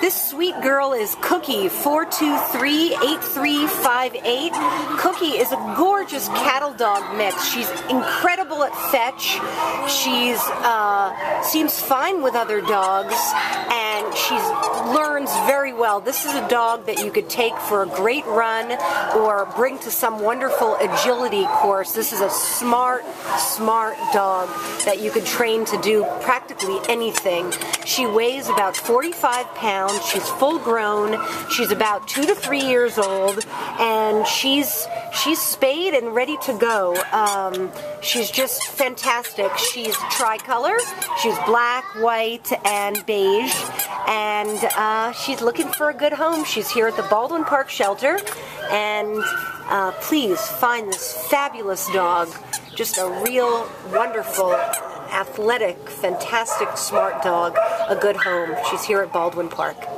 This sweet girl is Cookie, 423-8358. Cookie is a gorgeous cattle dog mix. She's incredible at fetch. She's uh, seems fine with other dogs, and she learns very well. This is a dog that you could take for a great run or bring to some wonderful agility course. This is a smart, smart dog that you could train to do practically anything. She weighs about 45 pounds. She's full grown. She's about two to three years old, and she's she's spayed and ready to go. Um, she's just fantastic. She's tricolor. She's black, white, and beige, and uh, she's looking for a good home. She's here at the Baldwin Park Shelter, and uh, please find this fabulous dog. Just a real wonderful athletic, fantastic, smart dog, a good home. She's here at Baldwin Park.